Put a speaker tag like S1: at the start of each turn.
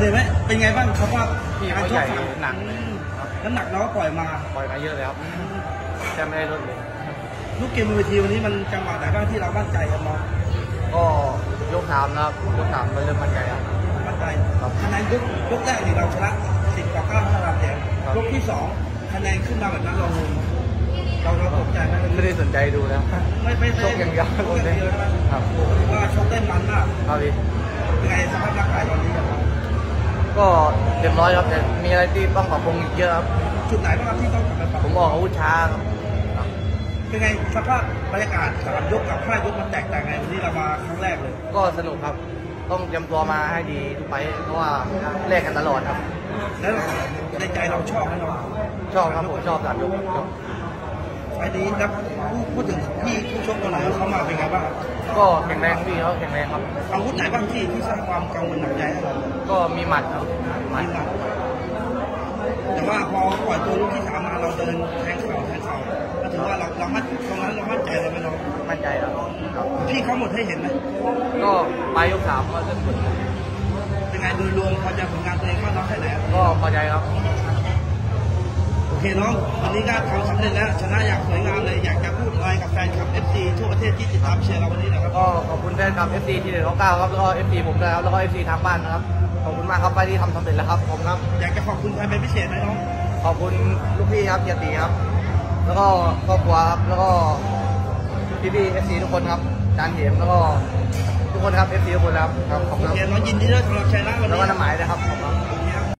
S1: เหนื่อยไหมเป็นไงบ้างครับว่า
S2: พี่
S1: การ
S2: เขา
S1: ช
S2: ใหญ่
S1: ก
S2: หนัก
S1: อืมน้ำหนักเราก็ปล่อยมา
S2: ปล่อยมาเยอะเลยครับแค่ไม่ได้ลดเลย
S1: ลูกเกมบนเวทีวันนี้มันจังหวะไหนบ้างที่เรามั่นใจกันมอง
S2: ก็ยกสามนะครับยกสามก็เริ่มมั่นใจครับ
S1: มั่นใจ
S2: ครับ
S1: คะแนนยกยกแรกนี่เราชนะสิบต่อเก้าเท่ากันเอง
S2: ครับ
S1: ยกที่สองคะแนนขึ้นมาแบบนั้นเราเราเราตกใจไหม
S2: ไม่ได้สนใจดูแล้ว
S1: ไม่ไม่
S2: ชกอย่างเดียว
S1: ชกอย่างเดียวใช่ไหม
S2: ครับ
S1: ถือว่าชกได้มันมาก
S2: ครับพี่ ก็เรียบร้อยครับแต่มีอะไรที่ต้องปรับปรุงอีกเยอะครับ
S1: จุดไหนบ้างครับที่ต้องกลับไปปรับ
S2: ผมออกอาวุธช้าครับครับ
S1: เป็นไงสภาพบรรยากาศสามยกกับห้ายกมันแตกต่างไงวันนี้เรามาครั้งแรกเลย
S2: ก็สนุกครับ ต้องเตรียมตัวมาให้ดีทุกไฟต์เพราะว่าแลกกันตลอดครับ
S1: แล้วในใจเราชอบไหมเรา
S2: ชอบครับผมชอบสามยกชอบ
S1: ไฟล์นี้ครับพูดพูดถึงพี่ผู้ชกคนไหนเขามาเป็นไงบ้างครับ
S2: ก็แข็งแรงพี่เขาแข็งแรงครับ
S1: อาวุธไหนบ้างที่ที่สร้างความกังวลหนักใจให้เรา
S2: ก็มีหมัดครับหมั
S1: มี
S2: ด
S1: หนักแต่ว่าพอปล่อยตัวลูกที่สามมาเราเดินแทงเข่าแทงเข่าก็ถือว่าเราเรามั่นตรงนั้นเรามั่นใจเลยไหมน้อง
S2: มั่นใจแล้วครับ
S1: พี่เขาหมดให้เห็นไหม
S2: ก็ปลายยกสามก็เริ่มกด
S1: เป็นไงโดยรวมพอใจผลงานตัวเองมากน้อยแค่ไหนครับ
S2: ก็พอใจครับ
S1: โอ เคน้องวันนี้ก็ทำสำเร็จแล้วชนะอย่างสวยงามเลยอยากจะพูดอะไรกับแฟนคลับ FC ทั่วประเทศที่ติดตามเชียร์เราวันนี้หนะครับ
S2: ก็ขอบคุณแฟนคลับ FC ที่เด็ดเก้าครับแล้วก็ FC ผมด้วยครับแล้วก็ FC ทางบ้านนะครับขอบคุณมากครับไปที่ทำสำเร็จแล้วครับผมครับ
S1: อยากจะขอบคุณใครเป็นพิเศษไหมน้อง
S2: ขอบคุณลูกพี่ครับเกียรติครับ แล้วก็ครอบครัวครับแล้วก็พี่พี่ FC ทุกคนครับจานเหมแล้วก็ทุกคนครับ FC ทุกคนครับครับขอบ
S1: โอ
S2: คุณค
S1: เครับน้องยินดีด้วยสำหรับชัยนะวัน
S2: แล้ว
S1: นี้
S2: ก็น้ำหมายนะครับขอบคุณครับ